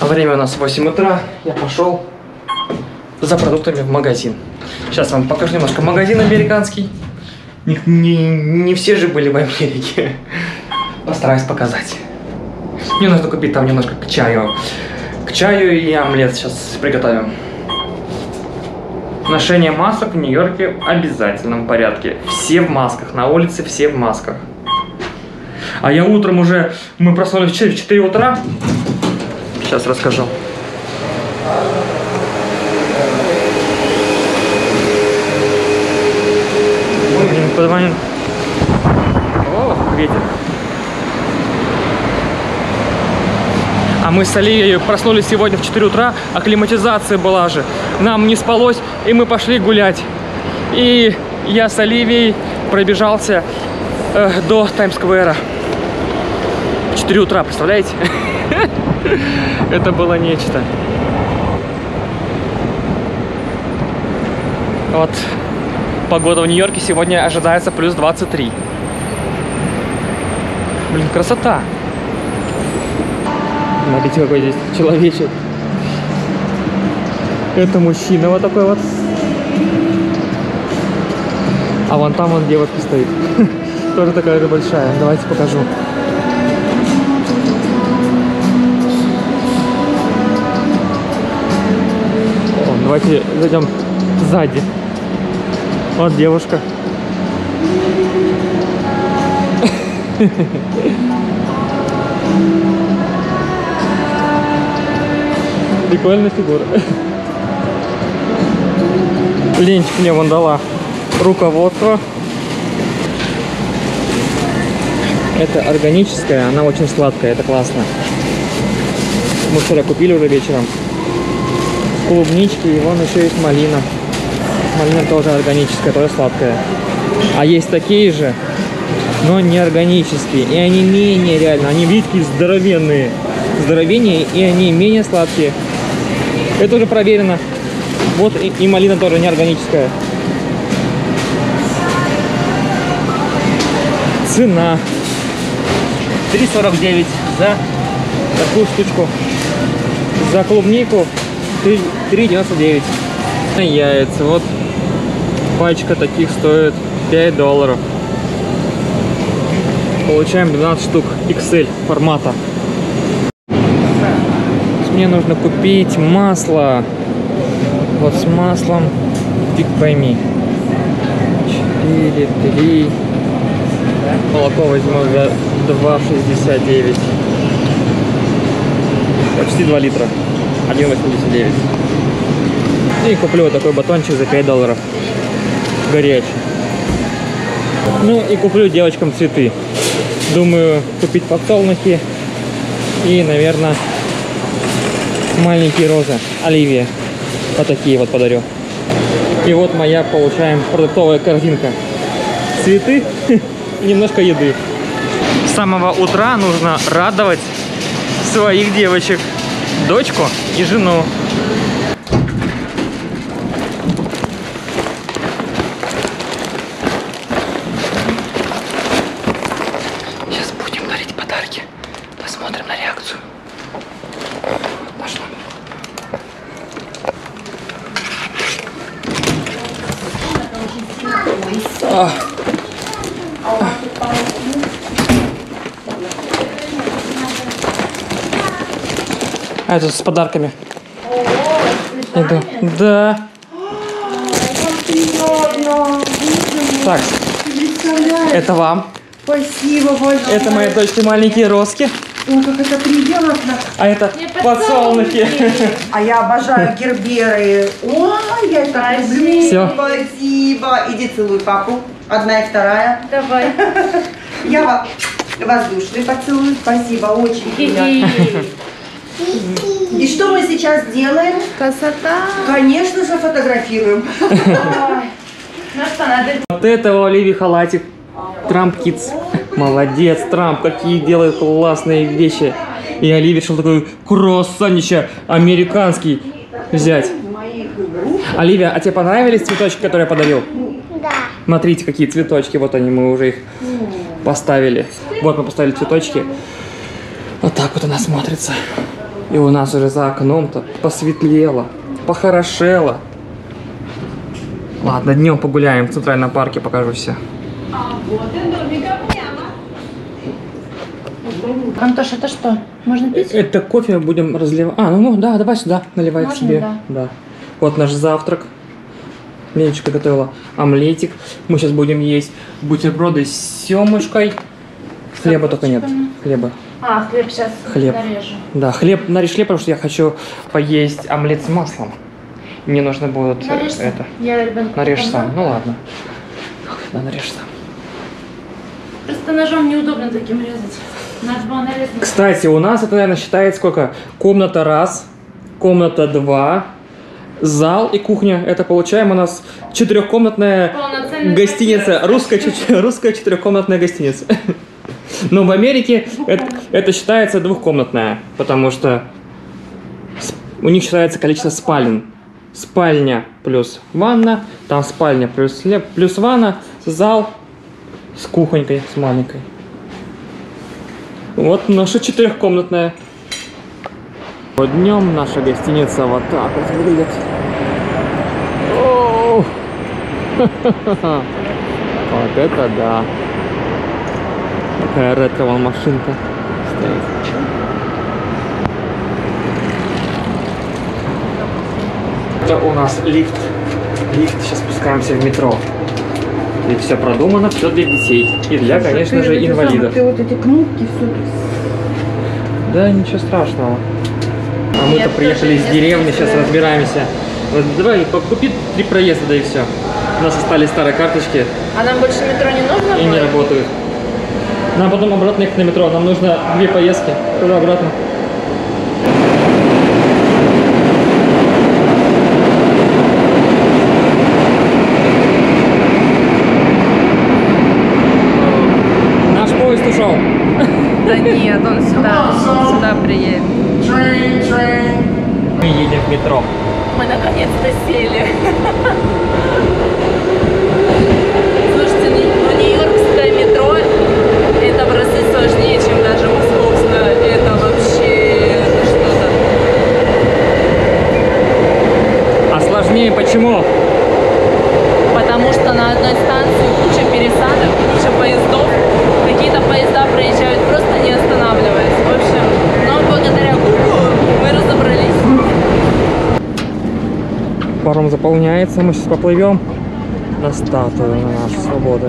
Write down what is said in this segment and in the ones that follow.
Время у нас 8 утра. Я пошел за продуктами в магазин. Сейчас вам покажу немножко магазин американский. Не, не, не все же были в Америке. Постараюсь показать. Мне нужно купить там немножко к чаю. К чаю и омлет сейчас приготовим. Ношение масок в Нью-Йорке в обязательном порядке. Все в масках, на улице все в масках. А я утром уже, мы проснулись в 4 утра. Сейчас расскажу. Блин, позвонил. О, ветер. А мы с Оливией проснулись сегодня в 4 утра, а климатизация была же. Нам не спалось, и мы пошли гулять. И я с Оливией пробежался э, до Таймс-сквера. В 4 утра, представляете? Это было нечто. Вот погода в Нью-Йорке сегодня ожидается плюс 23. Блин, красота. Смотрите, какой здесь человечек. Это мужчина вот такой вот. А вон там вон девушка стоит. Тоже такая же большая. Давайте покажу. Давайте зайдем сзади. Вот девушка. Прикольная фигура. Ленчик мне вон дала руководство. Это органическая, она очень сладкая, это классно. Мы вчера купили уже вечером. Клубнички, и вон еще есть малина. Малина тоже органическая, тоже сладкая. А есть такие же, но не органические. И они менее реально, они, видите, здоровенные. Здоровеннее, и они менее сладкие. Это уже проверено. Вот и, и малина тоже не органическая. Цена 3,49 за такую штучку. За клубнику 3,99. Яйца. Вот пачка таких стоит 5 долларов. Получаем 12 штук XL формата. Мне нужно купить масло. Вот с маслом. Фиг пойми. 4, 3. Молоко возьму за 2,69. Почти 2 литра. 1,89. И куплю вот такой батончик за 5 долларов. Горячий. Ну и куплю девочкам цветы. Думаю купить подсолнухи и, наверное, маленькие розы. Оливия. Вот такие вот подарю. И вот моя, получаем, продуктовая корзинка. Цветы немножко еды. С самого утра нужно радовать своих девочек. Дочку и жену. Сейчас будем дарить подарки. Посмотрим на реакцию. Пошла. А. А это с подарками. Иду. Да. Так, это вам. Спасибо большое. Это моей дочке маленькие роски. Ой, как это приятно. А это подсолнухи. А я обожаю герберы. Ой, я так люблю. Всё. Спасибо. Иди целуй папу. Одна и вторая. Давай. Я вам воздушный поцелуй. Спасибо, очень приятно. И что мы сейчас делаем? Красота. Конечно же, фотографируем. Ну. Вот это у Оливии халатик. Трамп Кидс. Молодец, Трамп, какие делает классные вещи. И Оливия решил такой круассанище американский взять. Оливия, а тебе понравились цветочки, которые я подарил? Да. Смотрите, какие цветочки. Вот они, мы уже их поставили. Вот мы поставили цветочки. Вот так вот она смотрится. И у нас уже за окном-то посветлело, похорошело. Ладно, днем погуляем в Центральном парке, покажу все. Антош, это что? Можно пить? Это кофе будем разливать. А, ну, ну да, давай сюда, наливай Можно, себе. да. Вот наш завтрак. Ленечка готовила омлетик. Мы сейчас будем есть бутерброды с семушкой. Хлеба только нет. Хлеба. А, хлеб сейчас Хлеб. нарежу. Да, хлеб, нарежь хлеб, потому что я хочу поесть омлет с маслом. Мне нужно будет э, Нарежь сам. это. Я ребенку Нарежь помогу. сам. Ну ладно. Да, нарежь сам. Просто ножом неудобно таким резать. Надо было нарезать. Кстати, у нас это, наверное, считает сколько? Комната раз, комната два, зал и кухня. Это получаем у нас четырехкомнатная гостиница. Русская, русская четырехкомнатная гостиница. Но в Америке это, считается двухкомнатная, потому что у них считается количество спален. Спальня плюс ванна, там спальня плюс, плюс ванна, зал с кухонькой, с маленькой. Вот наша четырехкомнатная. Днем наша гостиница вот так вот выглядит. Вот это да. Такая ретро вон машинка стоит. Это у нас лифт. Лифт, сейчас спускаемся в метро. И все продумано, все для детей. И для, конечно же, инвалидов. Ты вот эти кнопки, все Да, ничего страшного. А мы-то приехали из деревни, сейчас разбираемся. Вот давай, купи три проезда, да и все. У нас остались старые карточки А нам больше метро не нужно и не будет? работают. Нам потом обратно ехать на метро, нам нужно две поездки, туда-обратно. Наш поезд ушел. Да нет, он сюда, он сюда приедет. Мы едем в метро. Мы наконец-то сели. Слушайте, ну, ну, нью-йоркское метро это в разы сложнее, чем даже московское. Это вообще что-то. А сложнее почему? Потому что на одной станции куча пересадок, куча поездов. Какие-то поезда проезжают просто не останавливаясь. В общем, но благодаря Google мы разобрались. Паром заполняется, мы сейчас поплывем на статую на нашу свободы.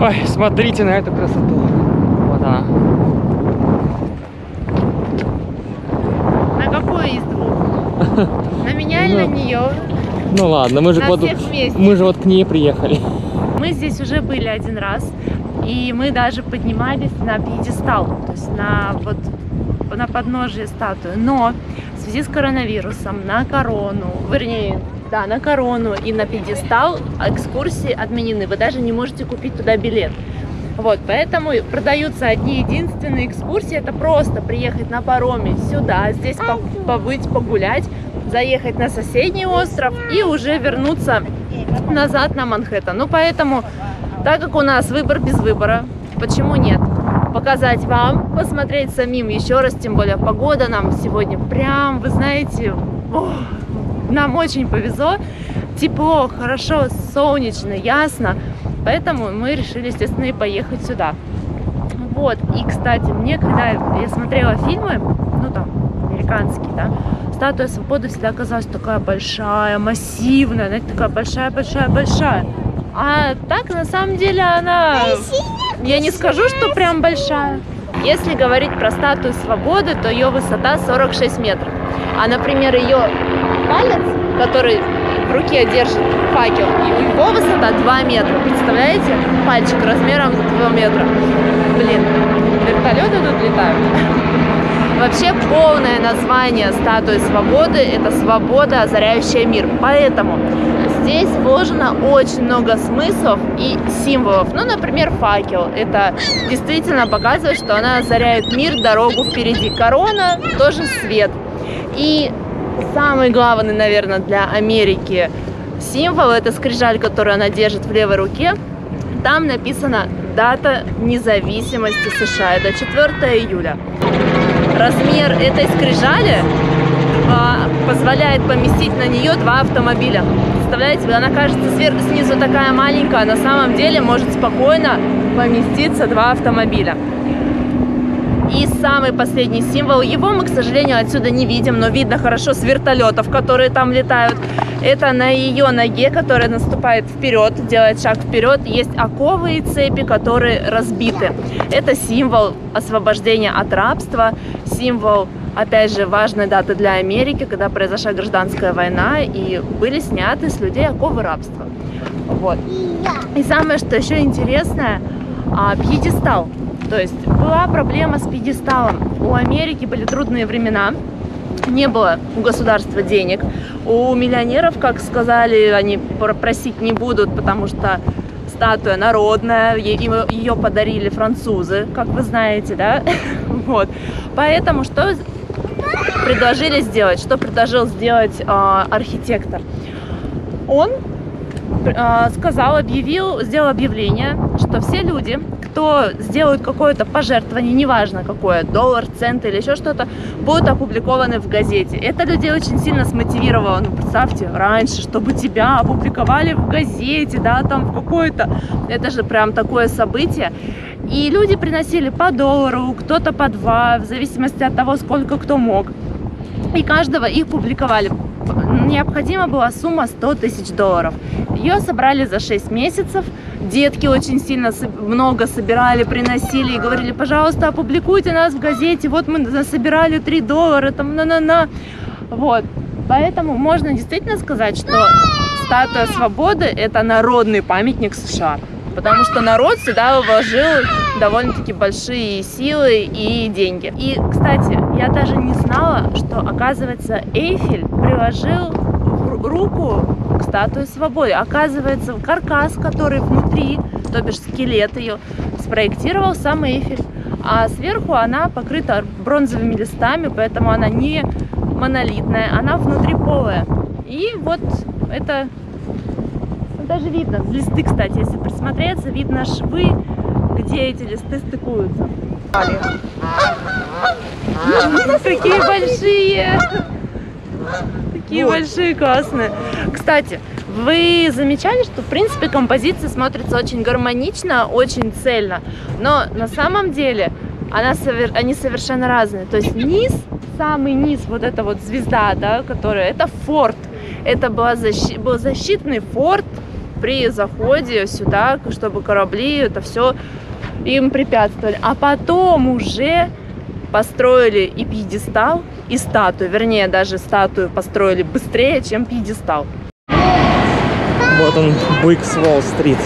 Ой, смотрите на эту красоту. Вот она. На какую из двух? На меня или Ну. на нее? Ну ладно, мы же, вот, мы же вот к ней приехали. Мы здесь уже были один раз, и мы даже поднимались на пьедестал, то есть на вот на подножие статуи. Но в связи с коронавирусом на корону, вернее, да, на корону и на пьедестал экскурсии отменены. Вы даже не можете купить туда билет. Вот, поэтому продаются одни единственные экскурсии. Это просто приехать на пароме сюда, здесь по- побыть, погулять, заехать на соседний остров и уже вернуться назад на Манхэттен. Ну, поэтому, так как у нас выбор без выбора, почему нет? Показать вам, посмотреть самим еще раз, тем более погода нам сегодня прям, вы знаете, ох, нам очень повезло. Тепло, хорошо, солнечно, ясно. Поэтому мы решили, естественно, и поехать сюда. Вот, и, кстати, мне, когда я смотрела фильмы, ну, там, американские, да, статуя свободы всегда казалась такая большая, массивная, знаете, такая большая-большая-большая. А так, на самом деле, она, я не скажу, что прям большая. Если говорить про статую свободы, то ее высота 46 метров. А, например, ее палец, который в руке держит факел, его высота 2 метра. Представляете? Пальчик размером с 2 метра. Блин, вертолеты тут летают. Вообще полное название статуи свободы – это «Свобода, озаряющая мир». Поэтому здесь вложено очень много смыслов и символов. Ну, например, факел. Это действительно показывает, что она озаряет мир, дорогу впереди. Корона – тоже свет. И самый главный, наверное, для Америки символ, это скрижаль, которую она держит в левой руке, там написано дата независимости США, это 4 июля. Размер этой скрижали позволяет поместить на нее два автомобиля. Представляете, она кажется сверху снизу такая маленькая, а на самом деле может спокойно поместиться два автомобиля. И самый последний символ, его мы, к сожалению, отсюда не видим, но видно хорошо с вертолетов, которые там летают. Это на ее ноге, которая наступает вперед, делает шаг вперед, есть оковы и цепи, которые разбиты. Это символ освобождения от рабства, символ опять же, важной даты для Америки, когда произошла гражданская война, и были сняты с людей оковы рабства. Вот. И самое, что еще интересное, а, пьедестал. То есть была проблема с пьедесталом. У Америки были трудные времена, не было у государства денег. У миллионеров, как сказали, они просить не будут, потому что статуя народная, ее подарили французы, как вы знаете, да? Вот. Поэтому что предложили сделать? Что предложил сделать э, архитектор? Он э, сказал, объявил, сделал объявление, что все люди, кто сделают какое-то пожертвование, неважно какое, доллар, цент или еще что-то, будут опубликованы в газете. Это людей очень сильно смотивировало. Ну, представьте, раньше, чтобы тебя опубликовали в газете, да, там в какой-то... Это же прям такое событие. И люди приносили по доллару, кто-то по два, в зависимости от того, сколько кто мог. И каждого их публиковали. Необходима была сумма 100 тысяч долларов. Ее собрали за 6 месяцев. Детки очень сильно много собирали, приносили и говорили, пожалуйста, опубликуйте нас в газете. Вот мы собирали 3 доллара, там на-на-на. Вот. Поэтому можно действительно сказать, что статуя свободы – это народный памятник США потому что народ сюда вложил довольно-таки большие силы и деньги. И, кстати, я даже не знала, что, оказывается, Эйфель приложил руку к статуе свободы. Оказывается, каркас, который внутри, то бишь скелет ее, спроектировал сам Эйфель. А сверху она покрыта бронзовыми листами, поэтому она не монолитная, она внутри. И вот это даже видно, листы, кстати, если присмотреться, видно швы, где эти листы стыкуются. Такие большие! Такие большие, классные. Кстати, вы замечали, что в принципе композиция смотрится очень гармонично, очень цельно, но на самом деле она они совершенно разные. То есть низ, самый низ, вот эта вот звезда, да, которая, это форт. Это была защи... был защитный форт, при заходе сюда, чтобы корабли, это все им препятствовали. А потом уже построили и пьедестал, и статую. Вернее, даже статую построили быстрее, чем пьедестал. Вот он, бык с Уолл-стрит.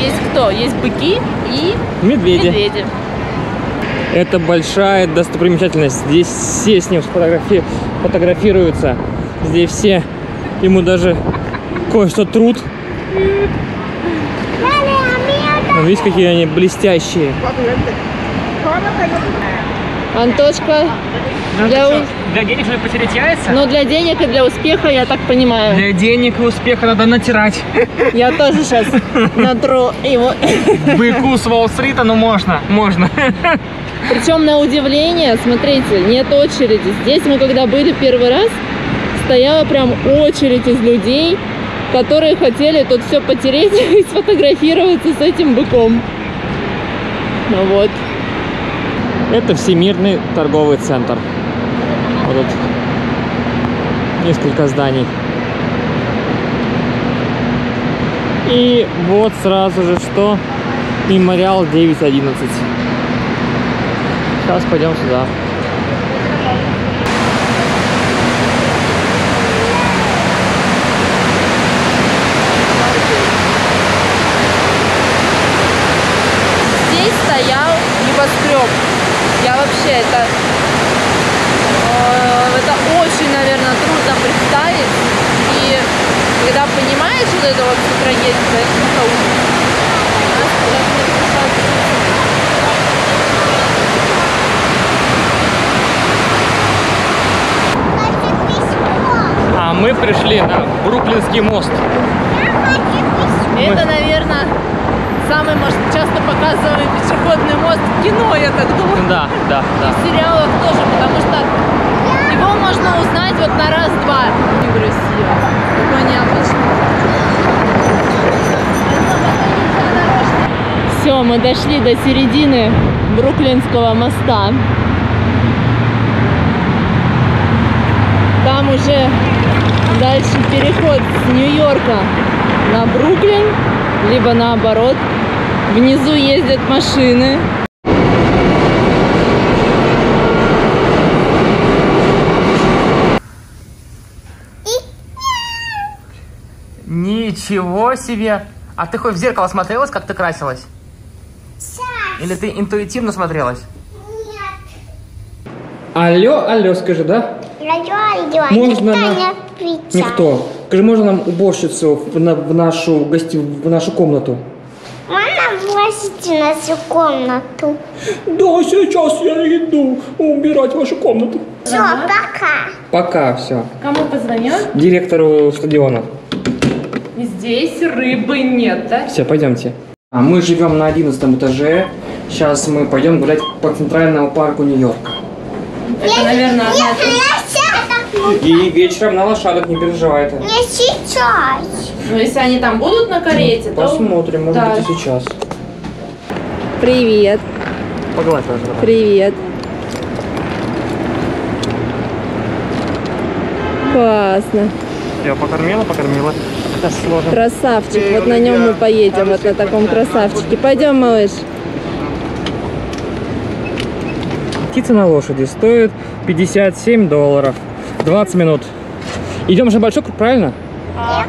Есть кто? Есть быки и медведи. медведи. Это большая достопримечательность. Здесь все с ним сфотографи... фотографируются. Здесь все ему даже кое-что труд. Но видите, какие они блестящие. Антошка, Ну, для, что, для денег чтобы потерять яйца? ну для денег и для успеха, я так понимаю. Для денег и успеха надо натирать. Я тоже сейчас натру его. Быку с Уолл-стрита, ну можно, можно. Причем на удивление, смотрите, нет очереди. Здесь мы когда были первый раз, стояла прям очередь из людей, которые хотели тут все потереть и сфотографироваться с этим быком. Ну вот. Это Всемирный торговый центр. Вот тут несколько зданий. И вот сразу же что? Мемориал 911. Сейчас пойдем сюда. Здесь стоял небоскреб. Я вообще это... э, Это очень, наверное, трудно представить. И когда понимаешь вот это вот трагедию, это ужас. А, мы пришли на Бруклинский мост. Это, наверное, самый, может, часто показываемый пешеходный мост в кино, я так думаю. Да, да, да. В сериалах тоже, потому что его можно узнать вот на раз-два. Некрасиво. Такой необычный. Все, мы дошли до середины Бруклинского моста. Там уже дальше переход с Нью-Йорка на Бруклин, либо наоборот. Внизу ездят машины. Ничего себе! А ты хоть в зеркало смотрелась, как ты красилась? Или ты интуитивно смотрелась? Алло, алло, скажи, да? Можно на- Никто. Скажи, можно нам уборщицу в, на- в нашу гости в нашу комнату? Можно влазить в нашу комнату? Да, сейчас я иду убирать вашу комнату. Все, пока. Пока, все. Кому позвонил? Директору стадиона. Здесь рыбы нет, да? Все, пойдемте. А мы живем на 11 этаже. Сейчас мы пойдем гулять по центральному парку Нью-Йорка. Это, наверное, одна сяду, И вечером на лошадок, не переживай это. не сейчас. Ну, если они там будут на карете, то... Посмотрим, может Да. быть и сейчас. Привет, Погладь тоже. привет. Классно. Я покормила, покормила. Это сложно. Красавчик. Вот на нем мы поедем, вот на таком красавчике. Пойдем, малыш. Птица на лошади стоит 57 долларов. 20 минут. Идем же на большой круг, правильно? А,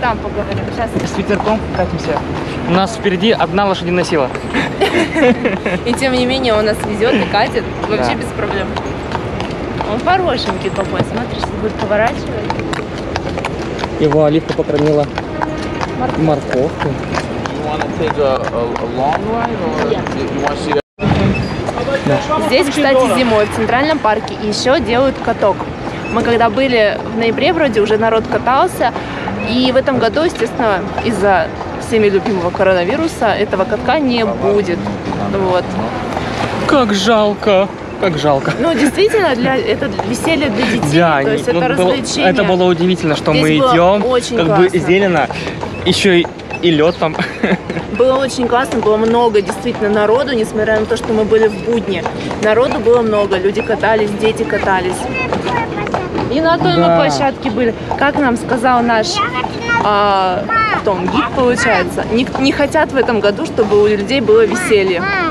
Там поговорим. Сейчас. С ветерком катимся. У нас впереди одна лошадиная сила. И тем не менее он нас везет и катит вообще без проблем. Он хорошенький какой, смотришь, будет поворачивать. Его Оливка покормила see that? Здесь, кстати, зимой в Центральном парке еще делают каток. Мы когда были в ноябре, вроде уже народ катался. И в этом году, естественно, из-за всеми любимого коронавируса этого катка не будет. Вот. Как жалко. Как жалко. Ну, действительно, для, это веселье для детей. Да, то есть ну, это было- развлечение. это было удивительно, что мы Здесь было идем, очень как классно. бы зелено, еще и, и лед там. Было очень классно, было много действительно народу, несмотря на то, что мы были в будни. Народу было много, люди катались, дети катались. И на той мы Да. площадке были. Как нам сказал наш а, он, гид, получается, не, не хотят в этом году, чтобы у людей было веселье.